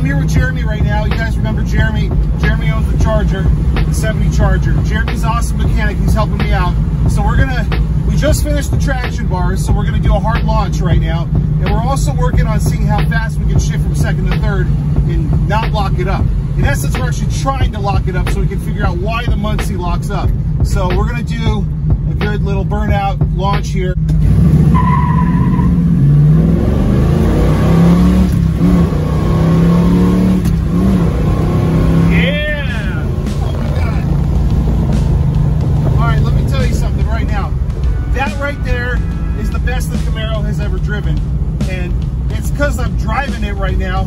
I'm here with Jeremy right now. You guys remember Jeremy? Jeremy owns the Charger, the 70 Charger. Jeremy's awesome mechanic. He's helping me out. So we're gonna, we just finished the traction bars, so we're gonna do a hard launch right now. And we're also working on seeing how fast we can shift from second to third and not lock it up. In essence, we're actually trying to lock it up so we can figure out why the Muncie locks up. So we're gonna do a good little burnout launch here. Driven. And it's because I'm driving it right now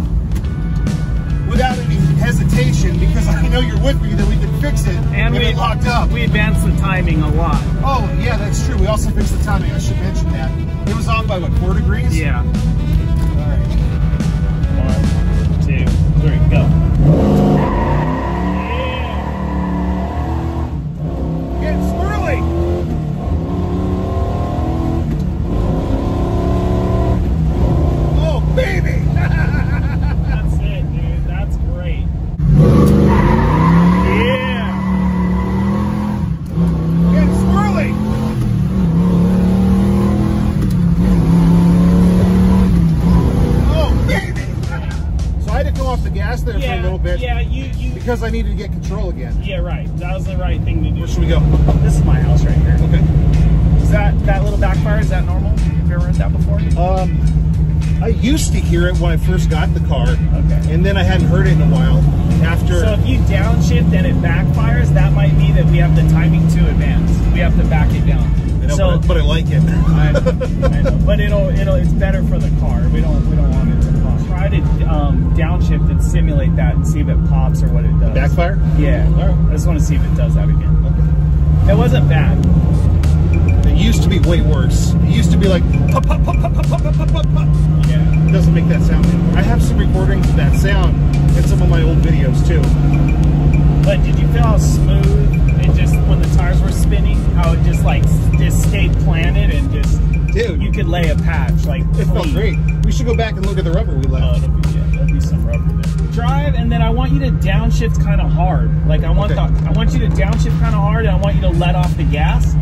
without any hesitation because I know you're with me that we can fix it And we it locked up. We advanced the timing a lot. oh, yeah, that's true. We also fixed the timing. I should mention that. It was off by what, four degrees? Yeah. All right. There Yeah. for a little bit Yeah. You. You. because I needed to get control again. Yeah. Right. That was the right thing to do. Where should we go? This is my house right here. Okay. Is that that little backfire? Is that normal? Have you ever heard that before? Um, I used to hear it when I first got the car. Okay. And then I hadn't heard it in a while. After. So if you downshift and it backfires, that might be that we have the timing to advance. We have to back it down. I know, so but, but I like it. I know, I know. But it'll it'll it's better for the car. We don't we don't want it to pop. Try to um, downshift and simulate that and see if it pops or what it does. Backfire? Yeah. Right. I just want to see if it does that again. Okay. It wasn't bad. It used to be way worse. It used to be like pop, pop, pop, pop, pop, pop, pop, pop, pop. Yeah. It doesn't make that sound anymore. I have some recordings of that sound in some of my old videos too. But did you feel how smooth spinning? How it just like just stayed planted and just Dude. you could lay a patch like It felt great. We should go back and look at the rubber we Oh, left. that'll be, yeah, that'll be some rubber there. Drive, and then I want you to downshift kind of hard. Like I want Okay. the, I want you to downshift kind of hard, and I want you to let off the gas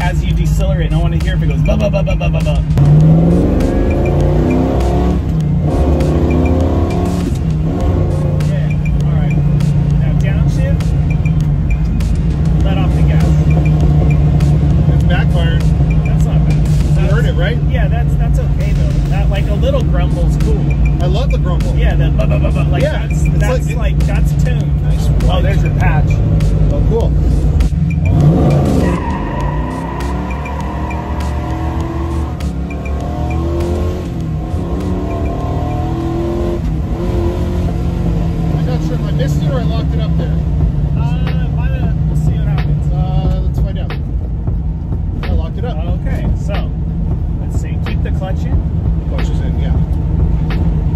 as you decelerate. And I want to hear if it goes ba ba ba ba ba ba ba. Yeah, that's that's okay though. That like a little grumble's cool. I love the grumble. Yeah, the bu- bu- bu- bu- like Yeah, that's that's like- like, that's tuned.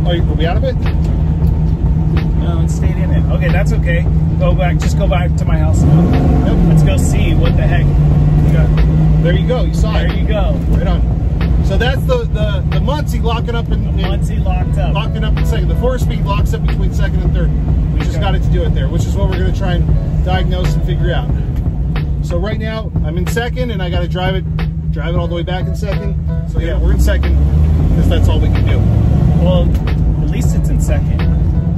Oh, you- are we out of it? No, it stayed in it. Okay, that's okay. Go back. Just go back to my house now. Nope. Let's go see what the heck. we. There you go. You saw There it. you go. Right on. So that's the the the Muncie locking up in, in Muncie locked up. locking up in second. The four speed locks up between second and third. We just got it to do it there, which is what we're going to try and diagnose and figure out. So right now I'm in second, and I got to drive it, drive it all the way back in second. So yeah, Yeah. we're in second because that's all we can do. Well, at least it's in second,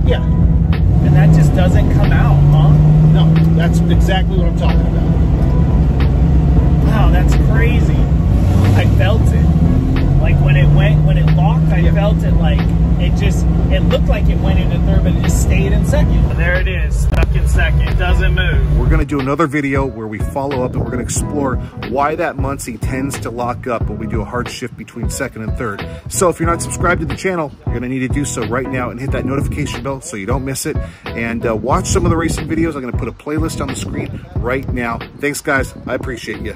Yeah. and that just doesn't come out, huh? No, that's exactly what I'm talking about. Wow, that's crazy. I felt it. Like when it went, when it locked. Felt it like it just, it looked like it went into third, but it just stayed in second. There it is, stuck in second, doesn't move. We're going to do another video where we follow up and we're going to explore why that Muncie tends to lock up when we do a hard shift between second and third. So if you're not subscribed to the channel, you're going to need to do so right now and hit that notification bell so you don't miss it. And uh, watch some of the racing videos. I'm going to put a playlist on the screen right now. Thanks, guys. I appreciate you.